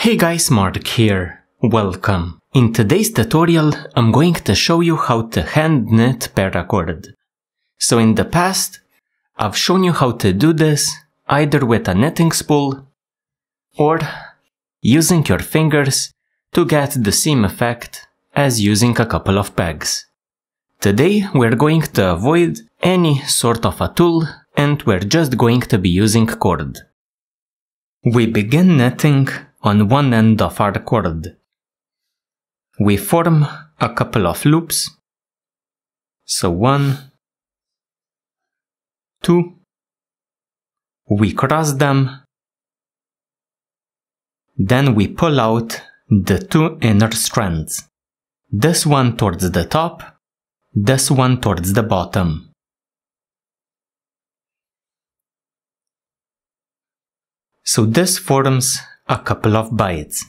Hey guys, Mark here. Welcome. In today's tutorial, I'm going to show you how to hand knit paracord. So in the past, I've shown you how to do this either with a knitting spool or using your fingers to get the same effect as using a couple of pegs. Today we're going to avoid any sort of a tool and we're just going to be using cord. We begin knitting on one end of our cord. We form a couple of loops. So one, two, we cross them, then we pull out the two inner strands. This one towards the top, this one towards the bottom. So this forms a couple of bites.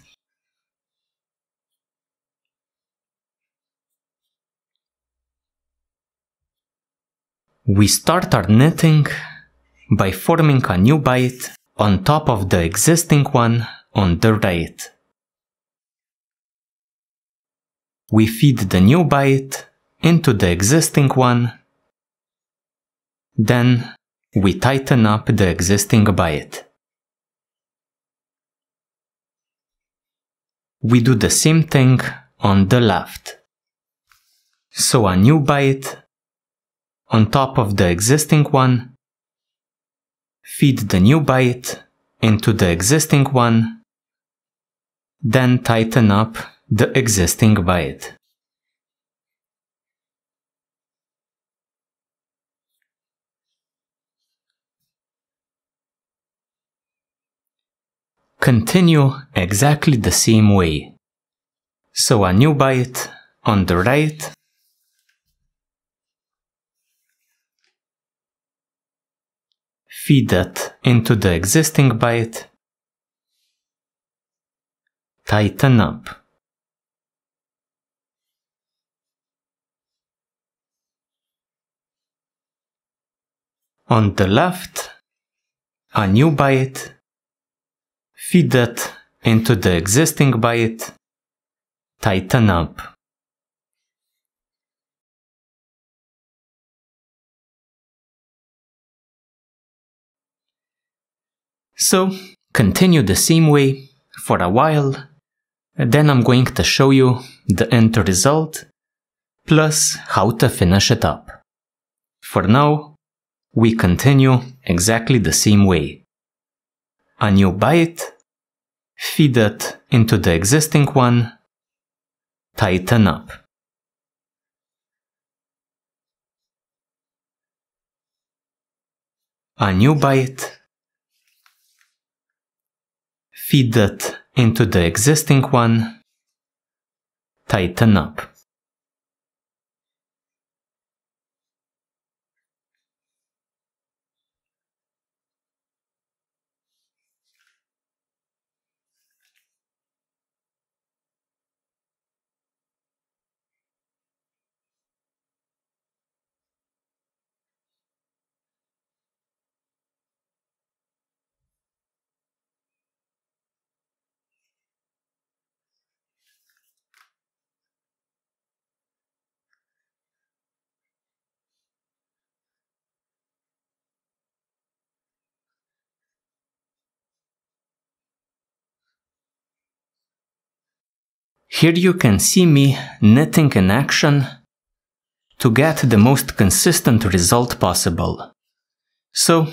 We start our knitting by forming a new bite on top of the existing one on the right. We feed the new bite into the existing one. Then we tighten up the existing bite. We do the same thing on the left. So a new bite on top of the existing one, feed the new bite into the existing one, then tighten up the existing bite. Continue exactly the same way. So a new bite on the right. Feed that into the existing bite. Tighten up. On the left, a new bite feed that into the existing bite, tighten up. So, continue the same way for a while, then I'm going to show you the end result, plus how to finish it up. For now, we continue exactly the same way. A new bite, feed it into the existing one, tighten up. A new bite, feed it into the existing one, tighten up. Here you can see me knitting in action to get the most consistent result possible. So,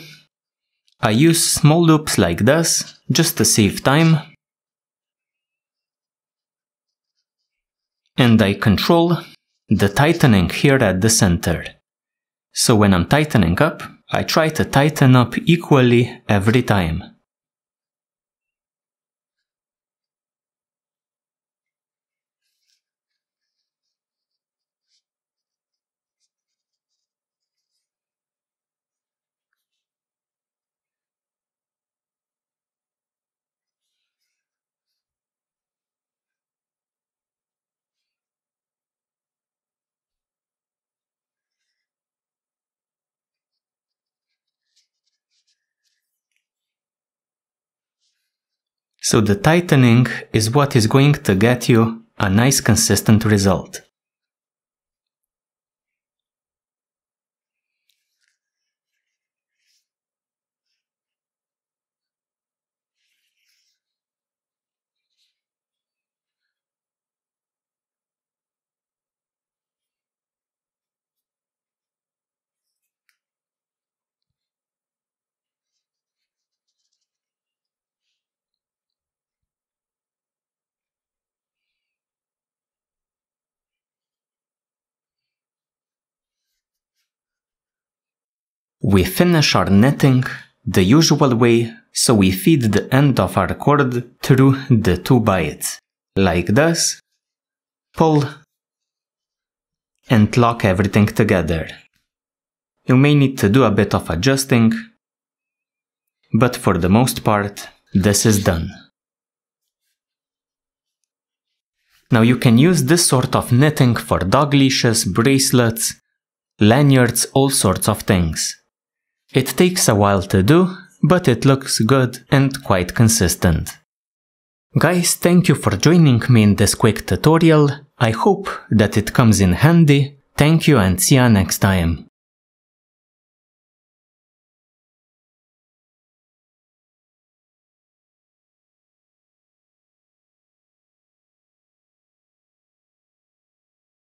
I use small loops like this just to save time. And I control the tightening here at the center. So when I'm tightening up, I try to tighten up equally every time. So the tightening is what is going to get you a nice consistent result. We finish our knitting the usual way, so we feed the end of our cord through the two bites, like this, pull, and lock everything together. You may need to do a bit of adjusting, but for the most part, this is done. Now you can use this sort of knitting for dog leashes, bracelets, lanyards, all sorts of things. It takes a while to do, but it looks good and quite consistent. Guys, thank you for joining me in this quick tutorial. I hope that it comes in handy. Thank you and see ya next time.